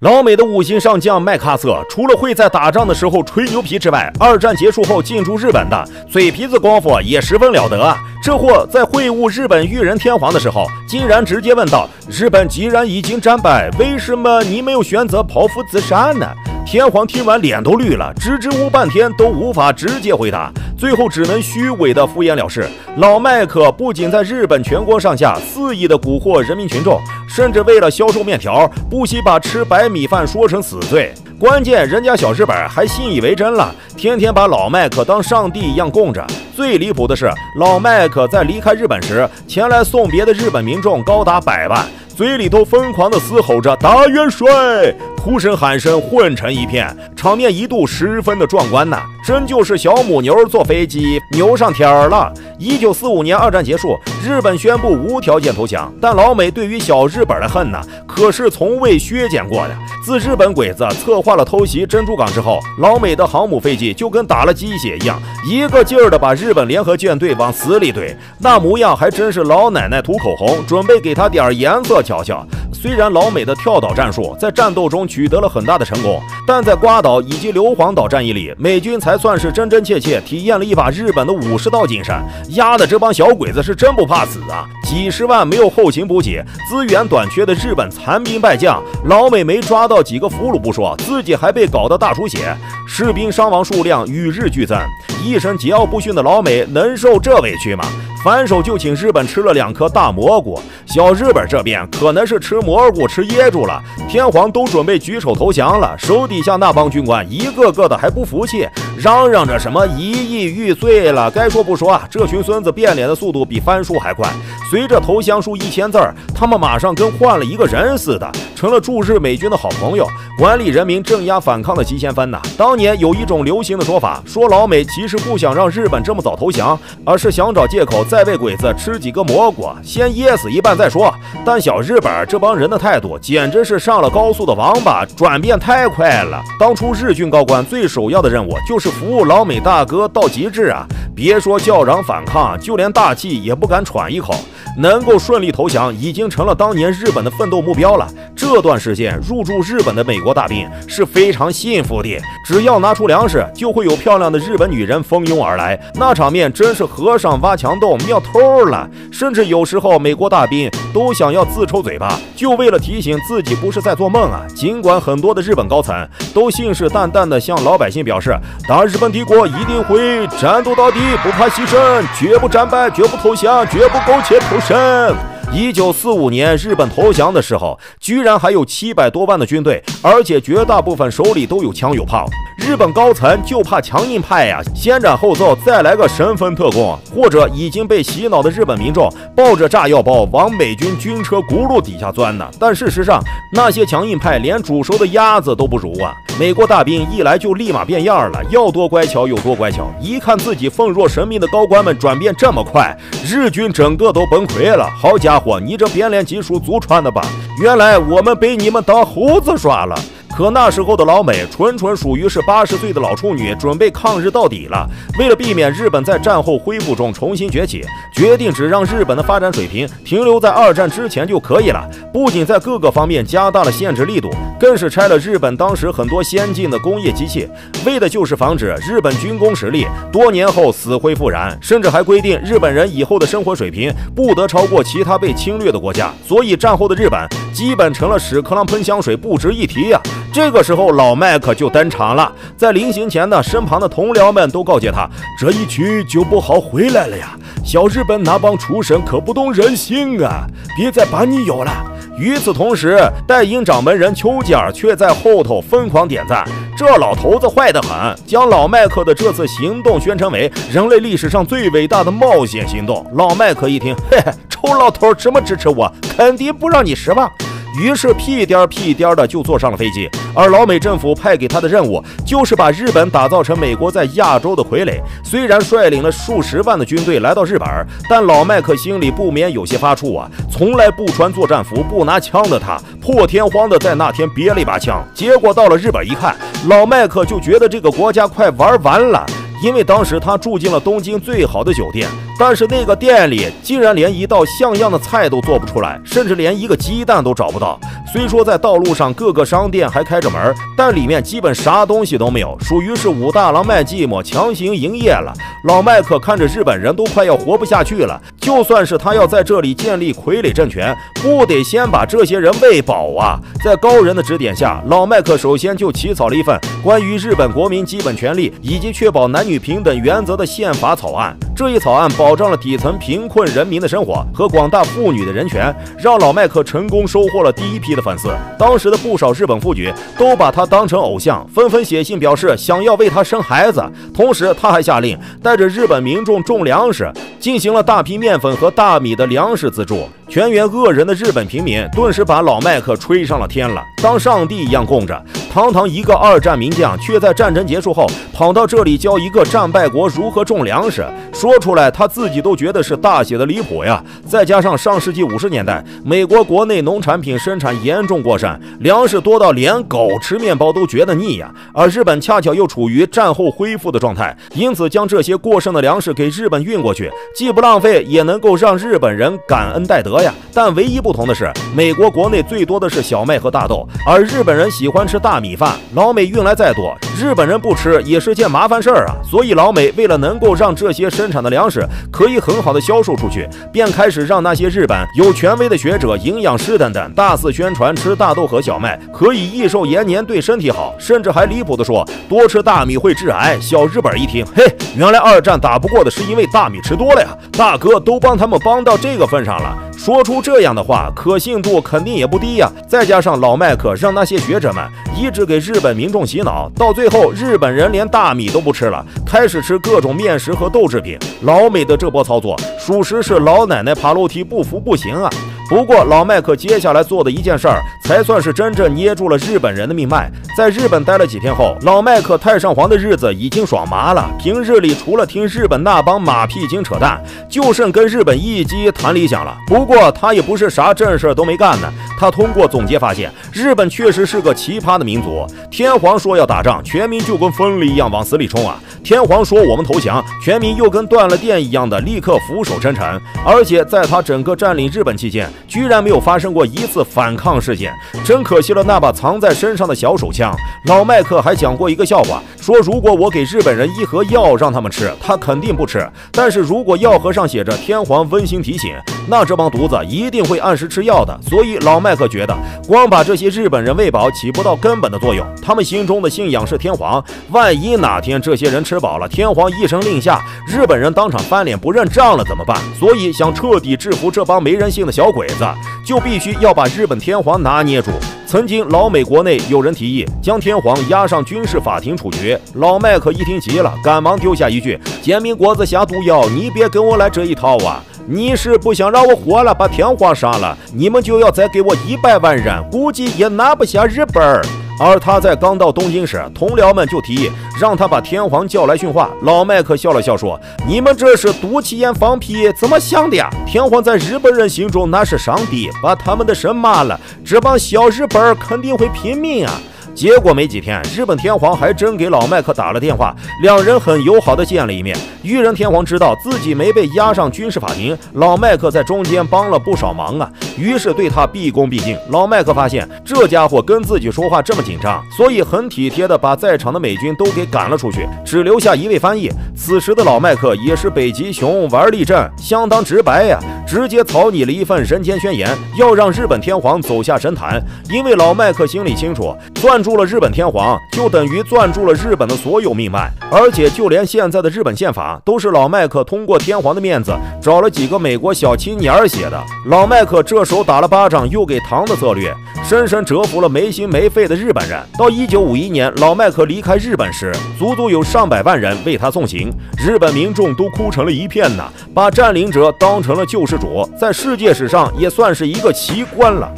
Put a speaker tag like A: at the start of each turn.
A: 老美的五星上将麦克阿瑟，除了会在打仗的时候吹牛皮之外，二战结束后进驻日本的嘴皮子功夫也十分了得。这货在会晤日本裕仁天皇的时候，竟然直接问道：“日本既然已经战败，为什么你没有选择剖腹自杀呢？”天皇听完脸都绿了，支支吾吾半天都无法直接回答，最后只能虚伪的敷衍了事。老麦克不仅在日本全国上下肆意的蛊惑人民群众。甚至为了销售面条，不惜把吃白米饭说成死罪。关键人家小日本还信以为真了，天天把老麦克当上帝一样供着。最离谱的是，老麦克在离开日本时，前来送别的日本民众高达百万。嘴里都疯狂地嘶吼着“大元帅”，哭声喊声混成一片，场面一度十分的壮观呐，真就是小母牛坐飞机牛上天儿了。一九四五年二战结束，日本宣布无条件投降，但老美对于小日本的恨呢，可是从未削减过的。自日本鬼子策划了偷袭珍珠港之后，老美的航母飞机就跟打了鸡血一样，一个劲儿的把日本联合舰队往死里怼，那模样还真是老奶奶涂口红，准备给他点颜色。瞧瞧，虽然老美的跳岛战术在战斗中取得了很大的成功，但在瓜岛以及硫磺岛战役里，美军才算是真真切切体验了一把日本的武士道精神。压的这帮小鬼子是真不怕死啊！几十万没有后勤补给、资源短缺的日本残兵败将，老美没抓到几个俘虏不说，自己还被搞得大出血，士兵伤亡数量与日俱增。一身桀骜不驯的老美能受这委屈吗？反手就请日本吃了两颗大蘑菇，小日本这边可能是吃蘑菇吃噎住了，天皇都准备举手投降了，手底下那帮军官一个个的还不服气，嚷嚷着什么一亿玉碎了。该说不说啊，这群孙子变脸的速度比翻书还快。随着投降书一签字儿，他们马上跟换了一个人似的，成了驻日美军的好朋友，管理人民、镇压反抗的急先锋呐。当年有一种流行的说法，说老美其实不想让日本这么早投降，而是想找借口。再喂鬼子吃几个蘑菇，先噎死一半再说。但小日本这帮人的态度简直是上了高速的王八，转变太快了。当初日军高官最首要的任务就是服务老美大哥到极致啊！别说叫嚷反抗，就连大气也不敢喘一口。能够顺利投降，已经成了当年日本的奋斗目标了。这段时间入驻日本的美国大兵是非常幸福的，只要拿出粮食，就会有漂亮的日本女人蜂拥而来，那场面真是和尚挖墙洞，妙透了。甚至有时候，美国大兵都想要自抽嘴巴，就为了提醒自己不是在做梦啊。尽管很多的日本高层都信誓旦旦地向老百姓表示，大日本帝国一定会战斗到底，不怕牺牲，绝不战败，绝不投降，绝不苟且偷生。一九四五年日本投降的时候，居然还有七百多万的军队，而且绝大部分手里都有枪有炮。日本高层就怕强硬派呀，先斩后奏，再来个神风特工，或者已经被洗脑的日本民众抱着炸药包往美军军车轱辘底下钻呢。但事实上，那些强硬派连煮熟的鸭子都不如啊！美国大兵一来就立马变样了，要多乖巧有多乖巧。一看自己奉若神明的高官们转变这么快，日军整个都崩溃了。好家伙！伙，你这变脸技术祖传的吧？原来我们被你们当猴子耍了。可那时候的老美纯纯属于是八十岁的老处女，准备抗日到底了。为了避免日本在战后恢复中重新崛起，决定只让日本的发展水平停留在二战之前就可以了。不仅在各个方面加大了限制力度，更是拆了日本当时很多先进的工业机器，为的就是防止日本军工实力多年后死灰复燃。甚至还规定日本人以后的生活水平不得超过其他被侵略的国家。所以战后的日本基本成了屎壳郎喷香水，不值一提呀。这个时候，老麦克就登场了。在临行前呢，身旁的同僚们都告诫他：“这一去就不好回来了呀！小日本那帮畜生可不懂人心啊，别再把你有了。”与此同时，代营掌门人丘吉尔却在后头疯狂点赞：“这老头子坏得很，将老麦克的这次行动宣称为人类历史上最伟大的冒险行动。”老麦克一听，嘿嘿，臭老头这么支持我，肯定不让你失望。于是屁颠儿屁颠儿的就坐上了飞机，而老美政府派给他的任务就是把日本打造成美国在亚洲的傀儡。虽然率领了数十万的军队来到日本，但老麦克心里不免有些发怵啊！从来不穿作战服、不拿枪的他，破天荒的在那天憋了一把枪。结果到了日本一看，老麦克就觉得这个国家快玩完了。因为当时他住进了东京最好的酒店，但是那个店里竟然连一道像样的菜都做不出来，甚至连一个鸡蛋都找不到。虽说在道路上各个商店还开着门，但里面基本啥东西都没有，属于是武大郎卖寂寞，强行营业了。老麦克看着日本人都快要活不下去了，就算是他要在这里建立傀儡政权，不得先把这些人喂饱啊！在高人的指点下，老麦克首先就起草了一份关于日本国民基本权利以及确保南女平等原则的宪法草案。这一草案保障了底层贫困人民的生活和广大妇女的人权，让老麦克成功收获了第一批的粉丝。当时的不少日本妇女都把他当成偶像，纷纷写信表示想要为他生孩子。同时，他还下令带着日本民众种粮食，进行了大批面粉和大米的粮食资助。全员恶人的日本平民顿时把老麦克吹上了天了，当上帝一样供着。堂堂一个二战名将，却在战争结束后跑到这里教一个战败国如何种粮食，说出来他自己都觉得是大写的离谱呀！再加上上世纪五十年代，美国国内农产品生产严重过剩，粮食多到连狗吃面包都觉得腻呀。而日本恰巧又处于战后恢复的状态，因此将这些过剩的粮食给日本运过去，既不浪费，也能够让日本人感恩戴德呀。但唯一不同的是，美国国内最多的是小麦和大豆，而日本人喜欢吃大米米饭。老美运来再多，日本人不吃也是件麻烦事儿啊。所以老美为了能够让这些生产的粮食可以很好的销售出去，便开始让那些日本有权威的学者、营养师等等大肆宣传吃大豆和小麦可以益寿延年，对身体好，甚至还离谱的说多吃大米会致癌。小日本一听，嘿，原来二战打不过的是因为大米吃多了呀！大哥都帮他们帮到这个份上了。说出这样的话，可信度肯定也不低呀。再加上老麦克让那些学者们一直给日本民众洗脑，到最后日本人连大米都不吃了，开始吃各种面食和豆制品。老美的这波操作，属实是老奶奶爬楼梯不服不行啊。不过老麦克接下来做的一件事儿，才算是真正捏住了日本人的命脉。在日本待了几天后，老麦克太上皇的日子已经爽麻了。平日里除了听日本那帮马屁精扯淡，就剩跟日本一机谈理想了。不过他也不是啥正事都没干呢。他通过总结发现，日本确实是个奇葩的民族。天皇说要打仗，全民就跟疯了一样往死里冲啊！天皇说我们投降，全民又跟断了电一样的立刻俯首称臣。而且在他整个占领日本期间，居然没有发生过一次反抗事件，真可惜了那把藏在身上的小手枪。老麦克还讲过一个笑话，说如果我给日本人一盒药让他们吃，他肯定不吃；但是如果药盒上写着“天皇温馨提醒”，那这帮犊子一定会按时吃药的。所以老麦克觉得，光把这些日本人喂饱起不到根本的作用。他们心中的信仰是天皇，万一哪天这些人吃饱了，天皇一声令下，日本人当场翻脸不认账了怎么办？所以想彻底制服这帮没人性的小鬼子，就必须要把日本天皇拿捏住。曾经老美国内有人提议将天皇押上军事法庭处决，老麦克一听急了，赶忙丢下一句：“煎饼果子下毒药，你别跟我来这一套啊！你是不想让我活了，把天皇杀了，你们就要再给我一百万人，估计也拿不下日本。”而他在刚到东京时，同僚们就提议让他把天皇叫来训话。老麦克笑了笑说：“你们这是肚脐眼放屁，怎么想的呀？天皇在日本人心中那是上帝，把他们的神骂了，这帮小日本肯定会拼命啊！”结果没几天，日本天皇还真给老麦克打了电话，两人很友好的见了一面。裕仁天皇知道自己没被押上军事法庭，老麦克在中间帮了不少忙啊，于是对他毕恭毕敬。老麦克发现这家伙跟自己说话这么紧张，所以很体贴的把在场的美军都给赶了出去，只留下一位翻译。此时的老麦克也是北极熊玩立正，相当直白呀，直接草拟了一份人间宣言，要让日本天皇走下神坛。因为老麦克心里清楚，攥住了日本天皇，就等于攥住了日本的所有命脉，而且就连现在的日本宪法。都是老麦克通过天皇的面子找了几个美国小青年儿写的。老麦克这手打了巴掌又给糖的策略，深深折服了没心没肺的日本人。到一九五一年，老麦克离开日本时，足足有上百万人为他送行，日本民众都哭成了一片呐，把占领者当成了救世主，在世界史上也算是一个奇观了。